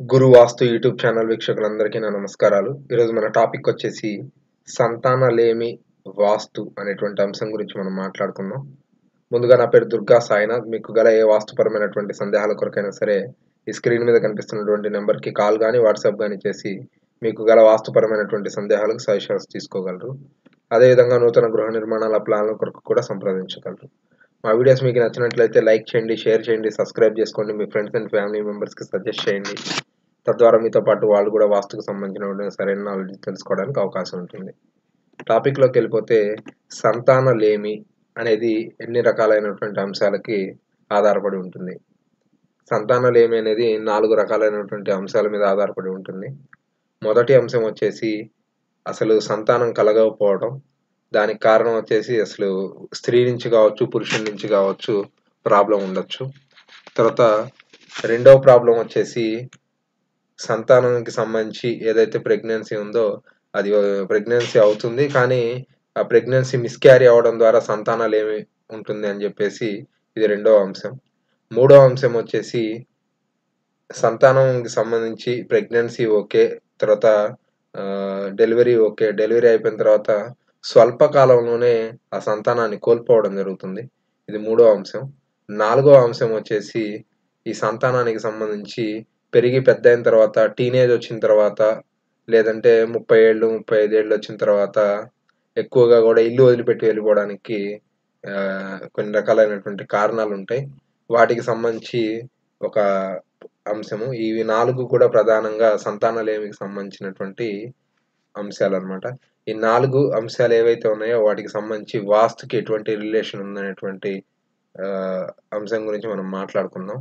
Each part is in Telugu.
గురు వాస్తు యూట్యూబ్ ఛానల్ వీక్షకులందరికీ నా నమస్కారాలు. ఈరోజు మన టాపిక్ వచ్చేసి సంతానలేమి వాస్తు అనేటువంటి అంశం గురించి మనం మాట్లాడుకుందాం. ముందుగా నా పేరు దుర్గా సాయినాథ్. మీకు గల ఏ వాస్తుపరమైనటువంటి సందేహాల కొరకైనా సరే ఈ స్క్రీన్ మీద కనిపిస్తున్నటువంటి నెంబర్కి కాల్ కానీ వాట్సాప్ కానీ చేసి మీకు గల వాస్తుపరమైనటువంటి సందేహాలకు సజెషన్స్ తీసుకోగలరు. అదేవిధంగా నూతన గృహ నిర్మాణాల ప్లాన్ల కొరకు కూడా సంప్రదించగలరు. మా వీడియోస్ మీకు నచ్చినట్లయితే లైక్ చేయండి షేర్ చేయండి సబ్స్క్రైబ్ చేసుకోండి. మీ ఫ్రెండ్స్ అండ్ ఫ్యామిలీ మెంబర్స్కి సజెస్ట్ చేయండి. తద్వారా మీతో పాటు వాళ్ళు కూడా వాస్తుకు సంబంధించిన సరైన నాలెడ్జ్ తెలుసుకోవడానికి అవకాశం ఉంటుంది. టాపిక్లోకి వెళ్ళిపోతే సంతాన లేమి అనేది ఎన్ని రకాలైనటువంటి అంశాలకి ఆధారపడి ఉంటుంది. సంతాన లేమి అనేది నాలుగు రకాలైనటువంటి అంశాల మీద ఆధారపడి ఉంటుంది. మొదటి అంశం వచ్చేసి అసలు సంతానం కలగకపోవడం దానికి కారణం వచ్చేసి అసలు స్త్రీ నుంచి కావచ్చు పురుషుడి నుంచి కావచ్చు ప్రాబ్లం ఉండొచ్చు. తర్వాత రెండవ ప్రాబ్లం వచ్చేసి సంతానానికి సంబంధించి ఏదైతే ప్రెగ్నెన్సీ ఉందో అది ప్రెగ్నెన్సీ అవుతుంది. కానీ ఆ ప్రెగ్నెన్సీ మిస్క్యారీ అవ్వడం ద్వారా సంతానాలు ఏమి ఉంటుంది అని చెప్పేసి ఇది రెండవ అంశం. మూడవ అంశం వచ్చేసి సంతానంకి సంబంధించి ప్రెగ్నెన్సీ ఓకే తర్వాత డెలివరీ ఓకే. డెలివరీ అయిపోయిన తర్వాత స్వల్పకాలంలోనే ఆ సంతానాన్ని కోల్పోవడం జరుగుతుంది. ఇది మూడో అంశం. నాలుగో అంశం వచ్చేసి ఈ సంతానానికి సంబంధించి పెరిగి పెద్ద అయిన తర్వాత టీనేజ్ వచ్చిన తర్వాత లేదంటే ముప్పై ఏళ్ళు ముప్పై ఐదేళ్ళు వచ్చిన తర్వాత ఎక్కువగా కూడా ఇల్లు వదిలిపెట్టి వెళ్ళిపోవడానికి కొన్ని రకాలైనటువంటి కారణాలు ఉంటాయి వాటికి సంబంధించి ఒక అంశము. ఇవి నాలుగు కూడా ప్రధానంగా సంతానలేమికి సంబంధించినటువంటి అంశాలు అనమాట ఈ నాలుగు అంశాలు ఏవైతే ఉన్నాయో వాటికి సంబంధించి వాస్తుకి ఎటువంటి రిలేషన్ ఉందనేటువంటి అంశం గురించి మనం మాట్లాడుకుందాం.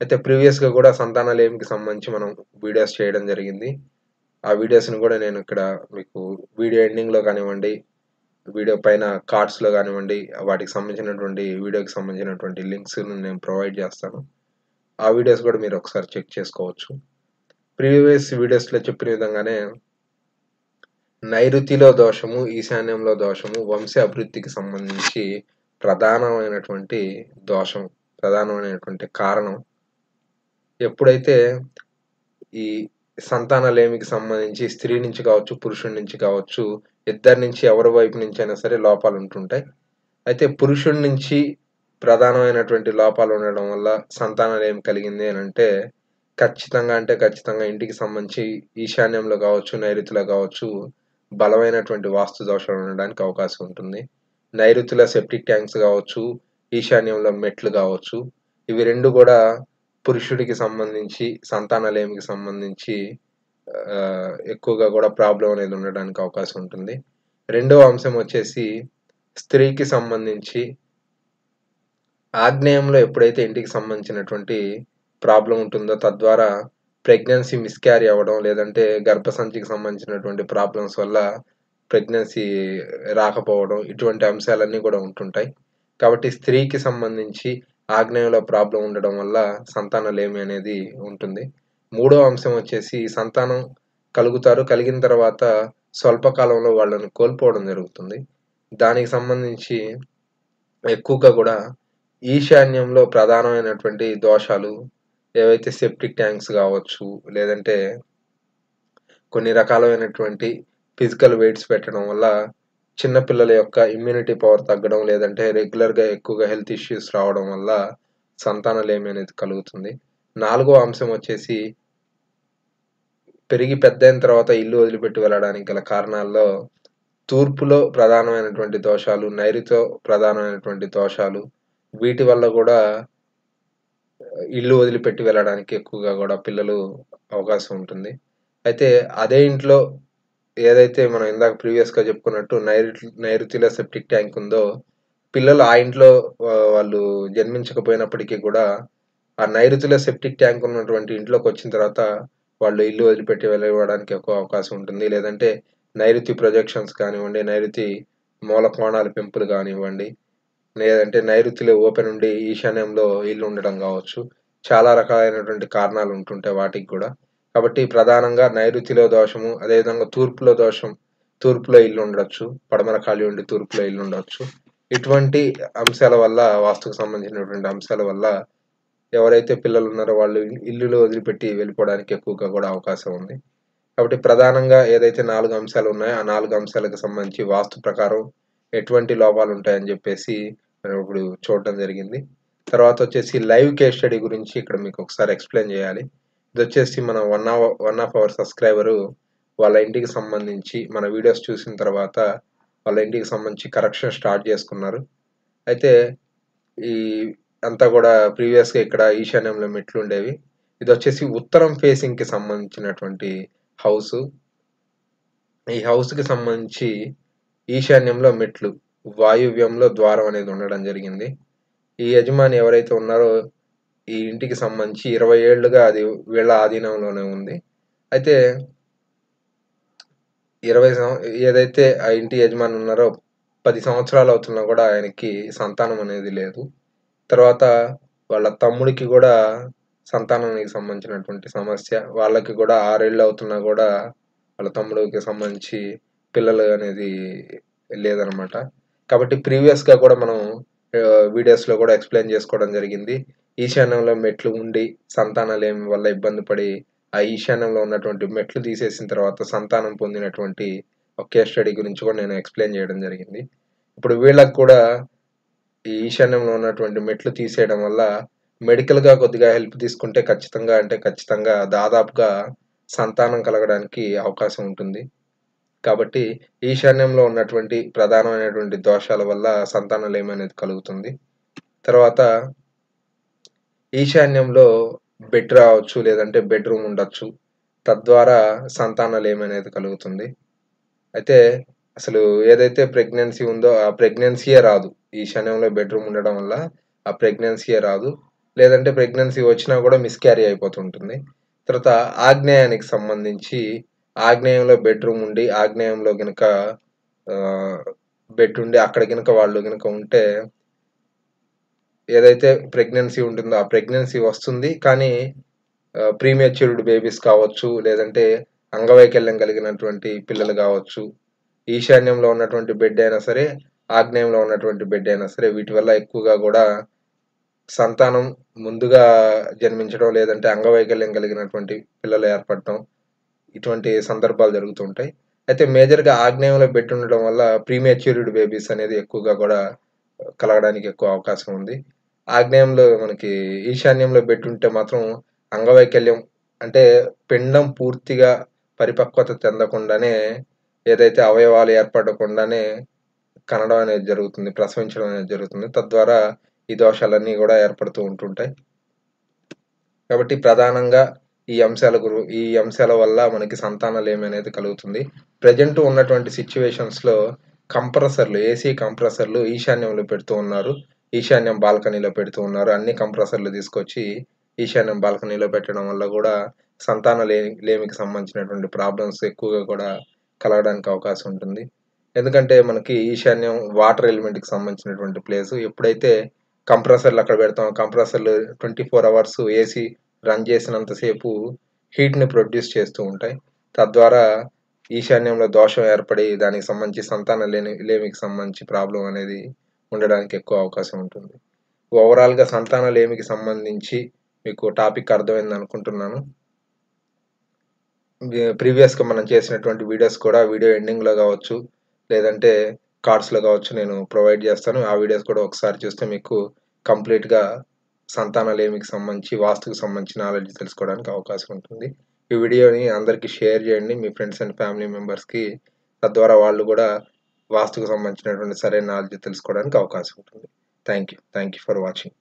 అయితే ప్రీవియస్గా కూడా సంతానలేమికి సంబంధించి మనం వీడియోస్ చేయడం జరిగింది. ఆ వీడియోస్ని కూడా నేను ఇక్కడ మీకు వీడియో ఎండింగ్లో కానివ్వండి వీడియో పైన కార్డ్స్లో కానివ్వండి వాటికి సంబంధించినటువంటి వీడియోకి సంబంధించినటువంటి లింక్స్ నేను ప్రొవైడ్ చేస్తాను. ఆ వీడియోస్ కూడా మీరు ఒకసారి చెక్ చేసుకోవచ్చు. ప్రీవియస్ వీడియోస్లో చెప్పిన విధంగానే నైరుతిలో దోషము ఈశాన్యంలో దోషము వంశ అభివృద్ధికి సంబంధించి ప్రధానమైనటువంటి దోషం ప్రధానమైనటువంటి కారణం. ఎప్పుడైతే ఈ సంతానలేమికి సంబంధించి స్త్రీ నుంచి కావచ్చు పురుషుడి నుంచి కావచ్చు ఇద్దరి నుంచి ఎవరి వైపు నుంచి అయినా సరే లోపాలు ఉంటుంటాయి. అయితే పురుషుడి నుంచి ప్రధానమైనటువంటి లోపాలు ఉండడం వల్ల సంతానలేమి కలిగింది అని అంటే ఖచ్చితంగా అంటే ఖచ్చితంగా ఇంటికి సంబంధించి ఈశాన్యంలో కావచ్చు నైరుతిలో కావచ్చు బలమైనటువంటి వాస్తు దోషాలు ఉండడానికి అవకాశం ఉంటుంది. నైరుతిలో సెప్టిక్ ట్యాంక్స్ కావచ్చు ఈశాన్యంలో మెట్లు కావచ్చు ఇవి రెండు కూడా పురుషుడికి సంబంధించి సంతానలేమికి సంబంధించి ఎక్కువగా కూడా ప్రాబ్లం అనేది ఉండడానికి అవకాశం ఉంటుంది. రెండవ అంశం వచ్చేసి స్త్రీకి సంబంధించి ఆగ్నేయంలో ఎప్పుడైతే ఇంటికి సంబంధించినటువంటి ప్రాబ్లం ఉంటుందో తద్వారా ప్రెగ్నెన్సీ మిస్క్యారీ అవ్వడం లేదంటే గర్భసంచికి సంబంధించినటువంటి ప్రాబ్లమ్స్ వల్ల ప్రెగ్నెన్సీ రాకపోవడం ఇటువంటి అంశాలన్నీ కూడా ఉంటుంటాయి. కాబట్టి స్త్రీకి సంబంధించి ఆగ్నేయంలో ప్రాబ్లం ఉండడం వల్ల సంతానలేమి అనేది ఉంటుంది. మూడో అంశం వచ్చేసి సంతానం కలుగుతారు. కలిగిన తర్వాత స్వల్పకాలంలో వాళ్ళని కోల్పోవడం జరుగుతుంది. దానికి సంబంధించి ఎక్కువగా కూడా ఈశాన్యంలో ప్రధానమైనటువంటి దోషాలు ఏవైతే సెప్టిక్ ట్యాంక్స్ కావచ్చు లేదంటే కొన్ని రకాలైనటువంటి ఫిజికల్ వెయిట్స్ పెట్టడం వల్ల చిన్నపిల్లల యొక్క ఇమ్యూనిటీ పవర్ తగ్గడం లేదంటే రెగ్యులర్గా ఎక్కువగా హెల్త్ ఇష్యూస్ రావడం వల్ల సంతానలేమి అనేది కలుగుతుంది. నాలుగో అంశం వచ్చేసి పెరిగి పెద్ద అయిన తర్వాత ఇల్లు వదిలిపెట్టి వెళ్ళడానికి గల కారణాల్లో తూర్పులో ప్రధానమైనటువంటి దోషాలు నైరుతో ప్రధానమైనటువంటి దోషాలు వీటి వల్ల కూడా ఇల్లు వదిలిపెట్టి వెళ్ళడానికి ఎక్కువగా కూడా పిల్లలు అవకాశం ఉంటుంది. అయితే అదే ఇంట్లో ఏదైతే మనం ఇందాక ప్రీవియస్గా చెప్పుకున్నట్టు నైరుతి నైరుతిలో సెప్టిక్ ట్యాంక్ ఉందో పిల్లలు ఆ ఇంట్లో వాళ్ళు జన్మించకపోయినప్పటికీ కూడా ఆ నైరుతిలో సెప్టిక్ ట్యాంక్ ఉన్నటువంటి ఇంట్లోకి వచ్చిన తర్వాత వాళ్ళు ఇల్లు వదిలిపెట్టి వెళ్ళడానికి ఎక్కువ అవకాశం ఉంటుంది. లేదంటే నైరుతి ప్రొజెక్షన్స్ కానివ్వండి నైరుతి మూల కోణాల పెంపులు కానివ్వండి లేదంటే నైరుతిలో ఓపెన్ ఉండి ఈశాన్యంలో ఇల్లు ఉండడం కావచ్చు. చాలా రకాలైనటువంటి కారణాలు ఉంటుంటాయి వాటికి కూడా. కాబట్టి ప్రధానంగా నైరుతిలో దోషము అదేవిధంగా తూర్పులో దోషం తూర్పులో ఇల్లు ఉండొచ్చు పడమర ఖాళీ ఉండి తూర్పులో ఇల్లు ఉండొచ్చు. ఇటువంటి అంశాల వల్ల వాస్తుకు సంబంధించినటువంటి అంశాల వల్ల ఎవరైతే పిల్లలు ఉన్నారో వాళ్ళు ఇల్లులు వదిలిపెట్టి వెళ్ళిపోవడానికి ఎక్కువగా కూడా అవకాశం ఉంది. కాబట్టి ప్రధానంగా ఏదైతే నాలుగు అంశాలు ఉన్నాయో ఆ నాలుగు అంశాలకు సంబంధించి వాస్తు ప్రకారం ఎటువంటి లోపాలు ఉంటాయని చెప్పేసి మనం ఇప్పుడు చూడడం జరిగింది. తర్వాత వచ్చేసి లైవ్ కేస్ స్టడీ గురించి ఇక్కడ మీకు ఒకసారి ఎక్స్ప్లెయిన్ చేయాలి. ఇది వచ్చేసి మన one hour one of hour subscriber వాళ్ళ ఇంటికి సంబంధించి మన వీడియోస్ చూసిన తర్వాత వాళ్ళ ఇంటికి సంబంధించి కరెక్షన్ స్టార్ట్ చేసుకున్నారు. అయితే ఈ అంతా కూడా ప్రీవియస్గా ఇక్కడ ఈశాన్యంలో మెట్లు ఉండేవి. ఇది వచ్చేసి ఉత్తరం ఫేసింగ్కి సంబంధించినటువంటి హౌస్. ఈ హౌస్కి సంబంధించి ఈశాన్యంలో మెట్లు. వాయువ్యంలో ద్వారం అనేది ఉండడం జరిగింది. ఈ యజమాని ఎవరైతే ఉన్నారో ఈ ఇంటికి సంబంధించి ఇరవై ఏళ్ళుగా అది వీళ్ళ ఆధీనంలోనే ఉంది. అయితే ఇరవై ఏదైతే ఆ ఇంటి యజమాని ఉన్నారో పది సంవత్సరాలు అవుతున్నా కూడా ఆయనకి సంతానం అనేది లేదు. తర్వాత వాళ్ళ తమ్ముడికి కూడా సంతానానికి సంబంధించినటువంటి సమస్య వాళ్ళకి కూడా ఆరేళ్ళు అవుతున్నా కూడా వాళ్ళ తమ్ముడికి సంబంధించి పిల్లలు అనేది లేదనమాట. కాబట్టి ప్రీవియస్గా కూడా మనం వీడియోస్లో కూడా ఎక్స్ప్లెయిన్ చేసుకోవడం జరిగింది. ఈశాన్యంలో మెట్లు ఉండి సంతానాలు వల్ల ఇబ్బంది పడి ఆ ఈశాన్యంలో ఉన్నటువంటి మెట్లు తీసేసిన తర్వాత సంతానం పొందినటువంటి ఒకే స్టడీ గురించి కూడా నేను ఎక్స్ప్లెయిన్ చేయడం జరిగింది. ఇప్పుడు వీళ్ళకు కూడా ఈ ఈశాన్యంలో ఉన్నటువంటి మెట్లు తీసేయడం వల్ల మెడికల్గా కొద్దిగా హెల్ప్ తీసుకుంటే ఖచ్చితంగా అంటే ఖచ్చితంగా దాదాపుగా సంతానం కలగడానికి అవకాశం ఉంటుంది. కాబట్టి ఈశాన్యంలో ఉన్నటువంటి ప్రధానమైనటువంటి దోషాల వల్ల సంతానలేమి అనేది కలుగుతుంది. తర్వాత ఈశాన్యంలో బెడ్ రావచ్చు లేదంటే బెడ్రూమ్ ఉండొచ్చు. తద్వారా సంతానలేమి అనేది కలుగుతుంది. అయితే అసలు ఏదైతే ప్రెగ్నెన్సీ ఉందో ఆ ప్రెగ్నెన్సీయే రాదు. ఈశాన్యంలో బెడ్రూమ్ ఉండడం వల్ల ఆ ప్రెగ్నెన్సీయే రాదు. లేదంటే ప్రెగ్నెన్సీ వచ్చినా కూడా మిస్క్యారీ అయిపోతుంటుంది. తర్వాత ఆగ్నేయానికి సంబంధించి ఆగ్నేయంలో బెడ్రూమ్ ఉండి ఆగ్నేయంలో కనుక బెడ్ ఉండి అక్కడ కనుక వాళ్ళు కనుక ఉంటే ఏదైతే ప్రెగ్నెన్సీ ఉంటుందో ఆ ప్రెగ్నెన్సీ వస్తుంది. కానీ ప్రీమెచ్యూర్డ్ బేబీస్ కావచ్చు లేదంటే అంగవైకల్యం కలిగినటువంటి పిల్లలు కావచ్చు ఈశాన్యంలో ఉన్నటువంటి బెడ్ అయినా సరే ఆగ్నేయంలో ఉన్నటువంటి బెడ్ అయినా సరే వీటి వల్ల ఎక్కువగా కూడా సంతానం ముందుగా జన్మించడం లేదంటే అంగవైకల్యం కలిగినటువంటి పిల్లలు ఏర్పడటం ఇటువంటి సందర్భాలు జరుగుతుంటాయి అయితే మేజర్గా ఆగ్నేయంలో బెడ్ ఉండడం వల్ల ప్రీమెచ్యూర్డ్ బేబీస్ అనేది ఎక్కువగా కూడా కలగడానికి ఎక్కువ అవకాశం ఉంది. ఆగ్నేయంలో మనకి ఈశాన్యంలో బెడ్ ఉంటే మాత్రం అంగవైకల్యం అంటే పిండం పూర్తిగా పరిపక్వత చెందకుండానే ఏదైతే అవయవాలు ఏర్పడకుండానే కనడం అనేది జరుగుతుంది ప్రసవించడం అనేది జరుగుతుంది. తద్వారా ఈ దోషాలన్నీ కూడా ఏర్పడుతూ ఉంటుంటాయి. కాబట్టి ప్రధానంగా ఈ అంశాల గురు ఈ అంశాల వల్ల మనకి సంతానలేమి అనేది కలుగుతుంది. ప్రజెంట్ ఉన్నటువంటి సిచ్యువేషన్స్లో కంప్రెసర్లు ఏసీ కంప్రెసర్లు ఈశాన్యంలో పెడుతూ ఉన్నారు. ఈశాన్యం బాల్కనీలో పెడుతూ ఉన్నారు. అన్ని కంప్రెసర్లు తీసుకొచ్చి ఈశాన్యం బాల్కనీలో పెట్టడం వల్ల కూడా సంతాన లేమికి సంబంధించినటువంటి ప్రాబ్లమ్స్ ఎక్కువగా కూడా కలగడానికి అవకాశం ఉంటుంది. ఎందుకంటే మనకి ఈశాన్యం వాటర్ ఎలిమెంట్కి సంబంధించినటువంటి ప్లేస్ ఎప్పుడైతే కంప్రెసర్లు అక్కడ పెడతాం కంప్రెసర్లు twenty four hours AC run చేసినంతసేపు హీట్ని ప్రొడ్యూస్ చేస్తూ ఉంటాయి. తద్వారా ఈశాన్యంలో దోషం ఏర్పడి దానికి సంబంధించి సంతాన లేని లేమికి సంబంధించి ప్రాబ్లం అనేది ఉండడానికి ఎక్కువ అవకాశం ఉంటుంది. ఓవరాల్గా సంతాన లేమికి సంబంధించి మీకు టాపిక్ అర్థమైంది అనుకుంటున్నాను. ప్రీవియస్గా మనం చేసినటువంటి వీడియోస్ కూడా వీడియో ఎండింగ్లో కావచ్చు లేదంటే కార్డ్స్లో కావచ్చు నేను ప్రొవైడ్ చేస్తాను. ఆ వీడియోస్ కూడా ఒకసారి చూస్తే మీకు కంప్లీట్గా సంతానలేమికి సంబంధించి వాస్తుకు సంబంధించి నాలెడ్జ్ తెలుసుకోవడానికి అవకాశం ఉంటుంది. ఈ వీడియోని అందరికీ షేర్ చేయండి. మీ ఫ్రెండ్స్ అండ్ ఫ్యామిలీ మెంబర్స్కి తద్వారా వాళ్ళు కూడా వాస్తుకు సంబంధించినటువంటి సరైన నాలెడ్జ్ తెలుసుకోవడానికి అవకాశం ఉంటుంది. Thank you thank you for watching